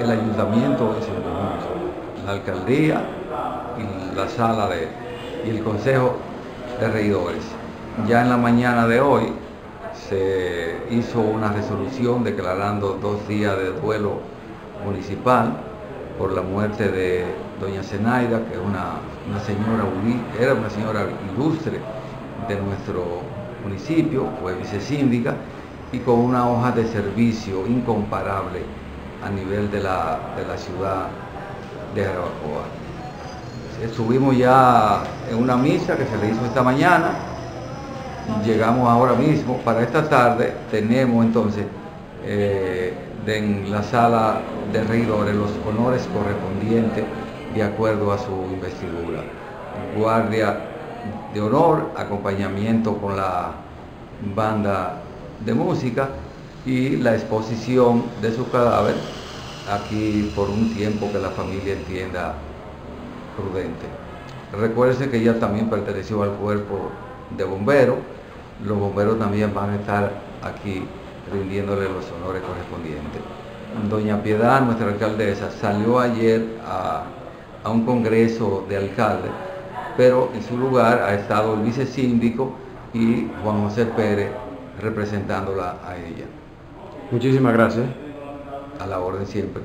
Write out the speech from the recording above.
el ayuntamiento en su conjunto, la alcaldía y la sala de, y el consejo de regidores. Ya en la mañana de hoy se hizo una resolución declarando dos días de duelo municipal por la muerte de doña Zenaida, que es una, señora, era una señora ilustre de nuestro municipio, fue vicesíndica, y con una hoja de servicio incomparable a nivel de la, de la ciudad de Jarabacoa. Estuvimos ya en una misa que se le hizo esta mañana, llegamos ahora mismo, para esta tarde tenemos entonces eh, en la sala de regidores los honores correspondientes de acuerdo a su investidura. Guardia de honor, acompañamiento con la banda de música y la exposición de su cadáver aquí por un tiempo que la familia entienda prudente. Recuérdense que ella también perteneció al cuerpo de bomberos. Los bomberos también van a estar aquí rindiéndole los honores correspondientes. Doña Piedad, nuestra alcaldesa, salió ayer a, a un congreso de alcaldes, pero en su lugar ha estado el vicesíndico y Juan José Pérez representándola a ella. Muchísimas gracias. A la orden siempre.